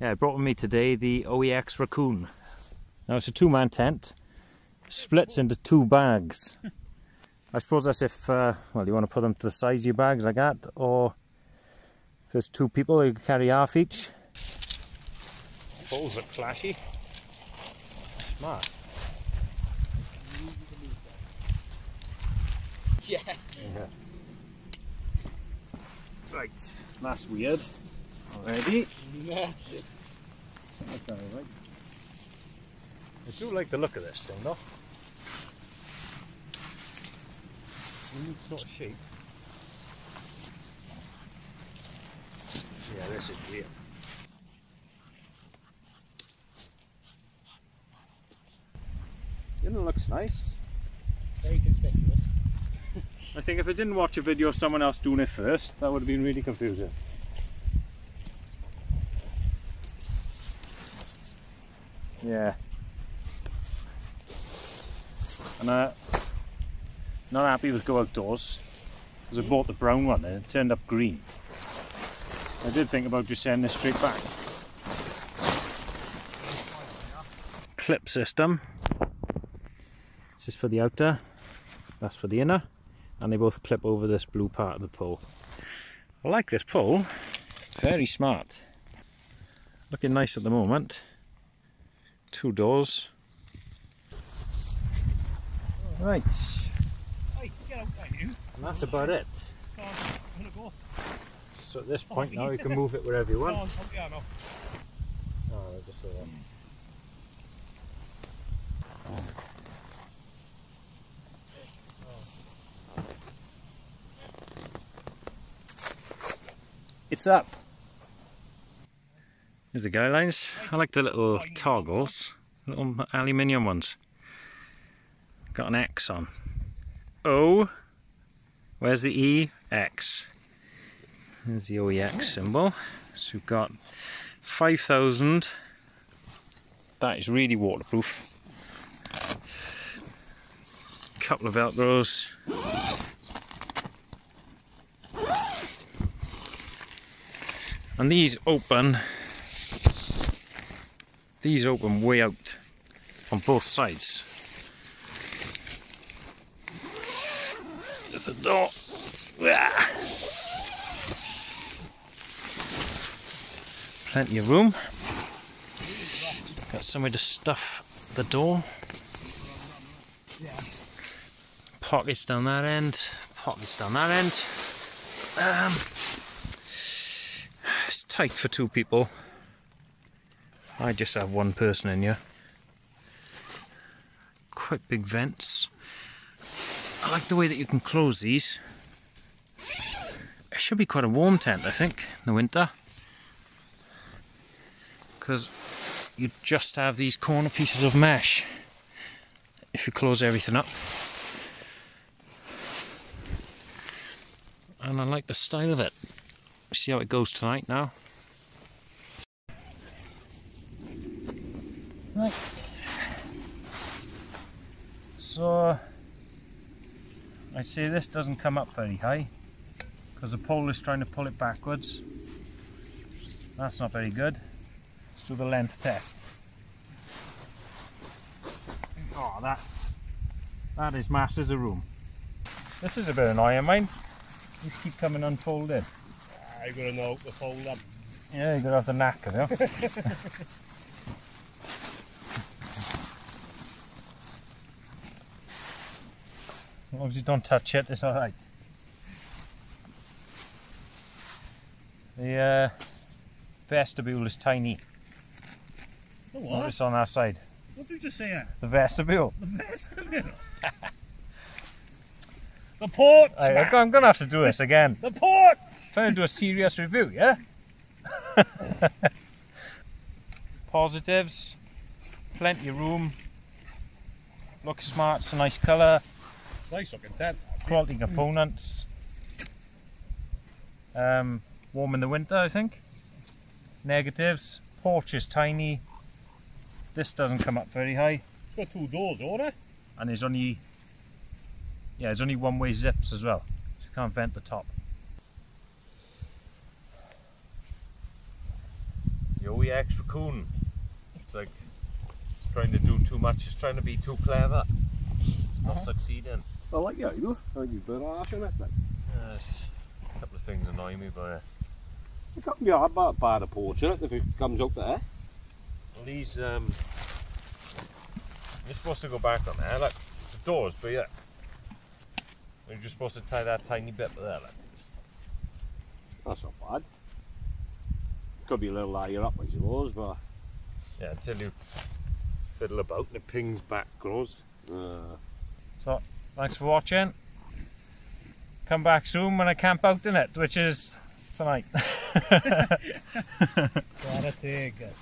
Yeah, I brought with me today the OEX Rakoon. Now it's a two-man tent, splits into two bags. I suppose that's if, uh, well, you want to put them to the size of your bags like that, or if there's two people, you can carry half each. Poles look flashy. Smart. Yeah. yeah. Right, that's weird. Already. Yeah. Okay, right. I do like the look of this thing though. Unique sort of shape. Yeah, this is weird. You know, looks nice. Very conspicuous. I think if I didn't watch a video of someone else doing it first, that would have been really confusing. Yeah. And uh, not happy with Go Outdoors because I bought the brown one and it turned up green. I did think about just sending this straight back. Clip system. This is for the outer, that's for the inner, and they both clip over this blue part of the pole. I like this pole, very smart. Looking nice at the moment two doors. Right. Hey, get out there, you. And that's about it. On, I'm gonna go. So at this point now you can move it wherever you want. up the arrow. Oh, just so that. It's up. Here's the guy lines. I like the little toggles, little aluminium ones. Got an X on. O. Where's the E? X. There's the OEX symbol. So we've got 5,000. That is really waterproof. Couple of Velcros. And these open, these open way out on both sides. There's the door. Ah. Plenty of room. Got somewhere to stuff the door. Pockets down that end, pockets down that end. Um, it's tight for two people. I just have one person in here. Quite big vents. I like the way that you can close these. It should be quite a warm tent, I think, in the winter. Because you just have these corner pieces of mesh if you close everything up. And I like the style of it. See how it goes tonight now. Right. So I say this doesn't come up very high because the pole is trying to pull it backwards. That's not very good. Let's do the length test. Oh, that that is masses of room. This is a bit annoying, mine. These keep coming unfolded. I gotta know the fold up. Yeah, you gotta have the knack of it. As long as you don't touch it, it's alright. The uh, vestibule is tiny. The what? Notice on our side. What did you just say? The vestibule. The vestibule. the port. I. I'm gonna have to do this again. The port. Trying to do a serious review, yeah? Positives, plenty of room, looks smart, it's a nice colour, Nice looking tent. quality components. Um, warm in the winter, I think. Negatives, porch is tiny. This doesn't come up very high, It's got two doors, order. and there's only yeah, there's only one-way zips as well, so you can't vent the top. The OEX Rakoon. It's like it's trying to do too much. It's trying to be too clever. Not Uh-huh. succeeding. I like you, you. I think you've been arse in it. Yes. A couple of things annoy me, but uh, It can't be hard by, by the porch, if it comes up there. well, these um, you're supposed to go back on there. Like the doors, but yeah, you're just supposed to tie that tiny bit there. Like. That's not bad. Could be a little higher up, I suppose, but Yeah, until you fiddle about and it pings back closed. uh, Thanks for watching. Come back soon when I camp out in it, which is tonight. Gotta take it.